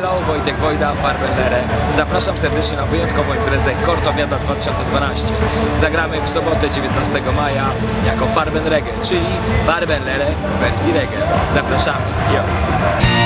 Hello, Wojtek Wojda, Farbenlere. Zapraszam serdecznie na wyjątkową imprezę Kortowiada 2012. Zagramy w sobotę 19 maja jako Farben Reggae, czyli Farbenlere w wersji reggae. Zapraszamy. Yo.